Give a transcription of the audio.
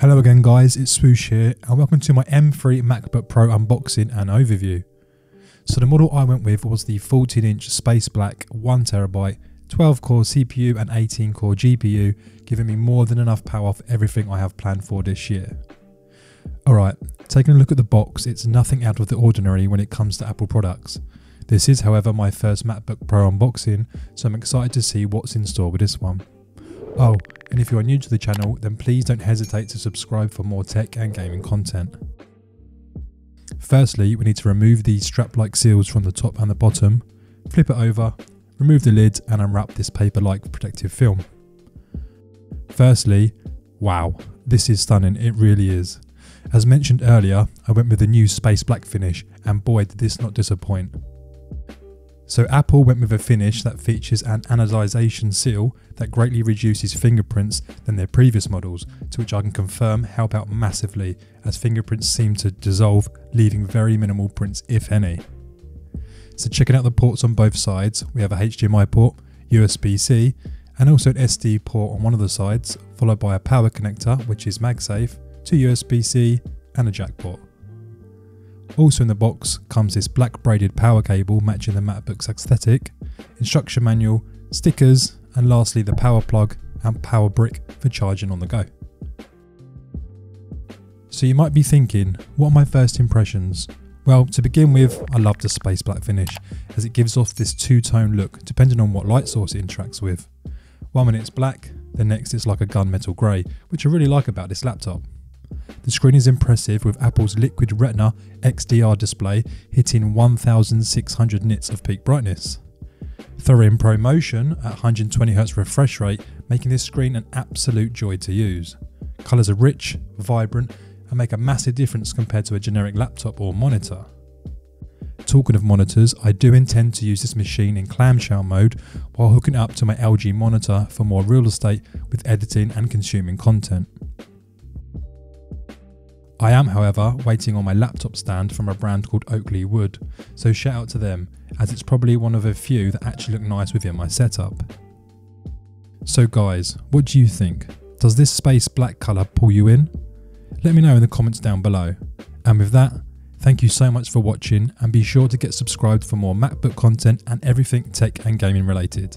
Hello again guys, it's Swoosh here and welcome to my M3 MacBook Pro unboxing and overview. So the model I went with was the 14 inch Space Black 1TB 12 core CPU and 18 core GPU giving me more than enough power for everything I have planned for this year. Alright, taking a look at the box, it's nothing out of the ordinary when it comes to Apple products. This is however my first MacBook Pro unboxing, so I'm excited to see what's in store with this one. Oh, and if you are new to the channel, then please don't hesitate to subscribe for more tech and gaming content. Firstly, we need to remove the strap-like seals from the top and the bottom, flip it over, remove the lid and unwrap this paper-like protective film. Firstly, wow, this is stunning, it really is. As mentioned earlier, I went with the new space black finish and boy did this not disappoint. So Apple went with a finish that features an anodization seal that greatly reduces fingerprints than their previous models, to which I can confirm help out massively as fingerprints seem to dissolve, leaving very minimal prints if any. So checking out the ports on both sides, we have a HDMI port, USB-C, and also an SD port on one of the sides, followed by a power connector which is MagSafe, to USB-C and a jack port. Also in the box comes this black braided power cable matching the MacBook's aesthetic, instruction manual, stickers, and lastly the power plug and power brick for charging on the go. So you might be thinking, what are my first impressions? Well, to begin with, I love the space black finish as it gives off this two-tone look depending on what light source it interacts with. One minute it's black, the next it's like a gunmetal grey, which I really like about this laptop. The screen is impressive with Apple's Liquid Retina XDR display hitting 1600 nits of peak brightness. Throw in ProMotion at 120Hz refresh rate, making this screen an absolute joy to use. Colours are rich, vibrant, and make a massive difference compared to a generic laptop or monitor. Talking of monitors, I do intend to use this machine in clamshell mode while hooking up to my LG monitor for more real estate with editing and consuming content. I am, however, waiting on my laptop stand from a brand called Oakywood, so shout out to them, as it's probably one of a few that actually look nice within my setup. So guys, what do you think? Does this space black colour pull you in? Let me know in the comments down below. And with that, thank you so much for watching and be sure to get subscribed for more MacBook content and everything tech and gaming related.